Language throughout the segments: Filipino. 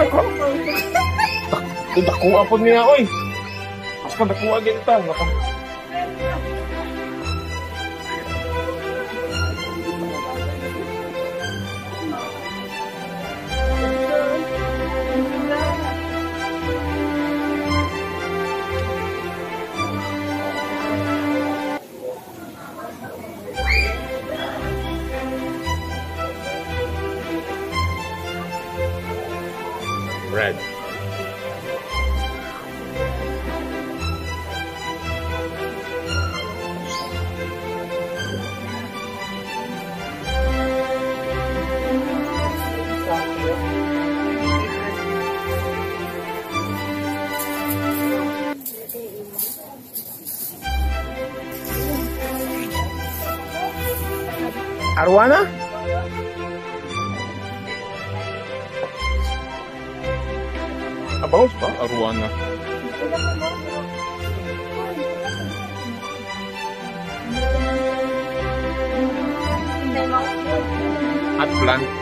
nako. Dakuha po niya, oy. Mas kadakuha gintang. Nako. Arwana, About ba Arwana? At.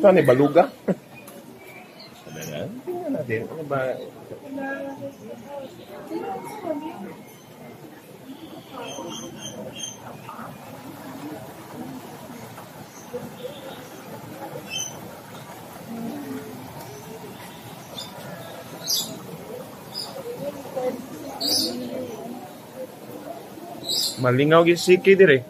Saan ni Baluga? Tingnan natin. Ano ba? Malingaw yung siki dire.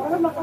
Ano ko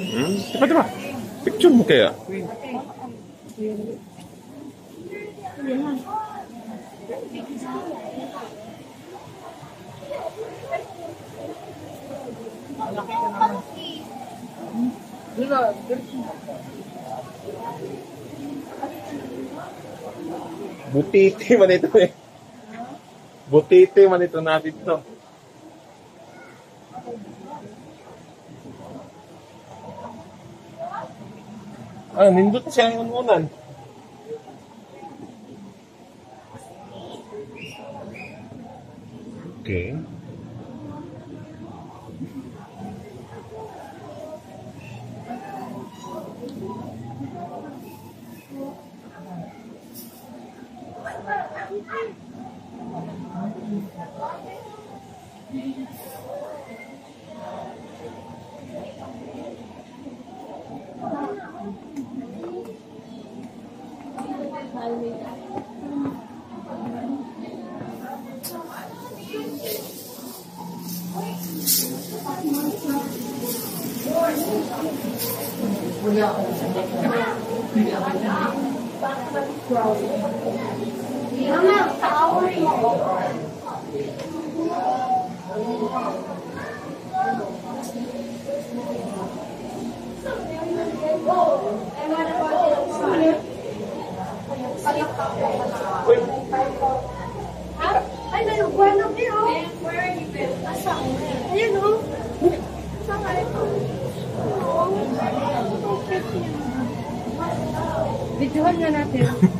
Hmm? Cepat cepat. Picture muka ya. Buti-buti man ito eh. Butiti man ito natin to. Ah, nindot siya yung unan. Mama, sorry. Videohan nga natin.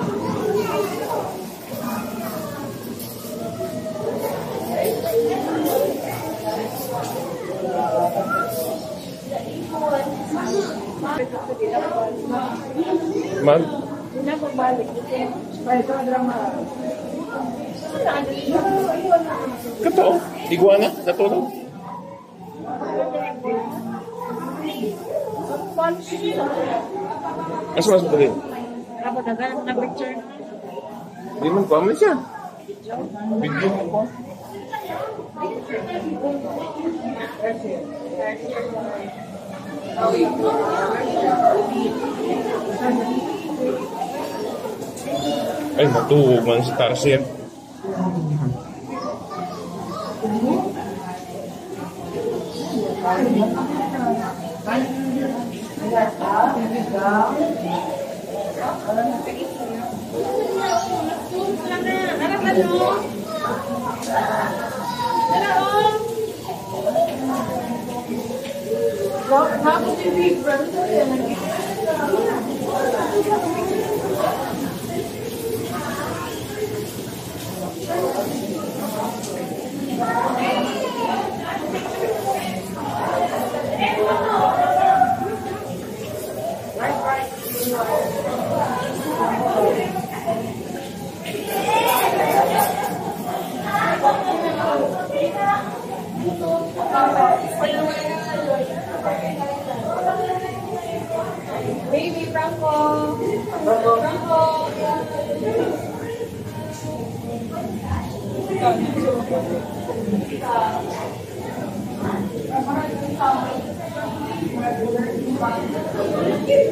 Totoo. Iguana? Natulog? Mas mas pa rin? Dapat na picture. Hindi man comment Ay, matugog man si Tarzan. Kalau?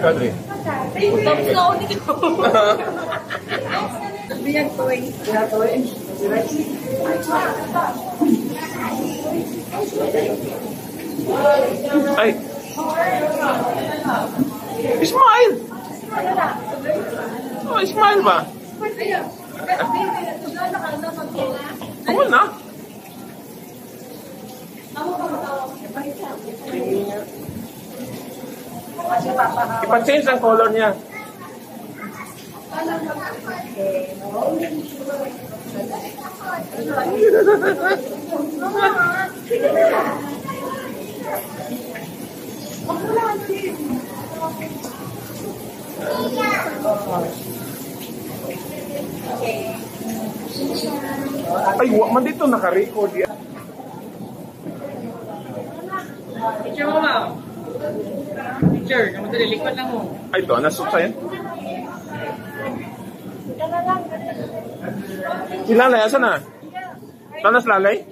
Kadri. Biyag tuwing. Biyag tuwing. Ay! Smile! Oh, smile ba? Ako na. Ipa-change ang color niya. Ay, wa man dito naka-record yan. Mo ba? Naman dali, likod lang mo. Ay, ito, nasok sa'yo? Si Lalay, asa na? Tanas Lalay? Lalay?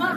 妈